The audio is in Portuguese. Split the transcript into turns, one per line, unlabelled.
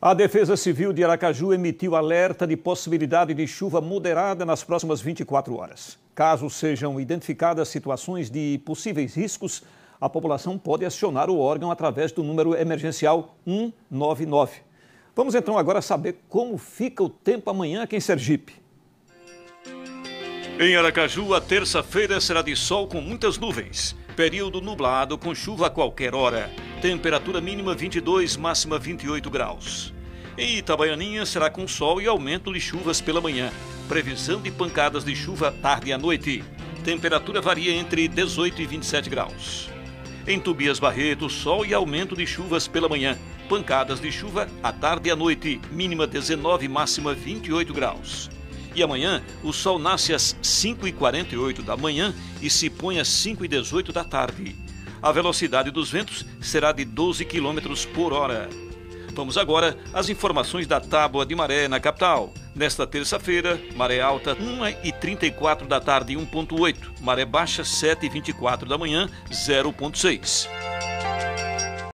A Defesa Civil de Aracaju emitiu alerta de possibilidade de chuva moderada nas próximas 24 horas. Caso sejam identificadas situações de possíveis riscos, a população pode acionar o órgão através do número emergencial 199. Vamos então agora saber como fica o tempo amanhã aqui em Sergipe.
Em Aracaju, a terça-feira será de sol com muitas nuvens. Período nublado com chuva a qualquer hora. Temperatura mínima 22, máxima 28 graus. Em Itabaianinha será com sol e aumento de chuvas pela manhã. Previsão de pancadas de chuva tarde e à noite. Temperatura varia entre 18 e 27 graus. Em Tubias Barreto, sol e aumento de chuvas pela manhã. Pancadas de chuva à tarde e à noite, mínima 19, máxima 28 graus. E amanhã, o sol nasce às 5h48 da manhã e se põe às 5h18 da tarde. A velocidade dos ventos será de 12 km por hora. Vamos agora às informações da tábua de maré na capital. Nesta terça-feira, maré alta 1h34 da tarde 1.8, maré baixa 7h24 da manhã 0.6.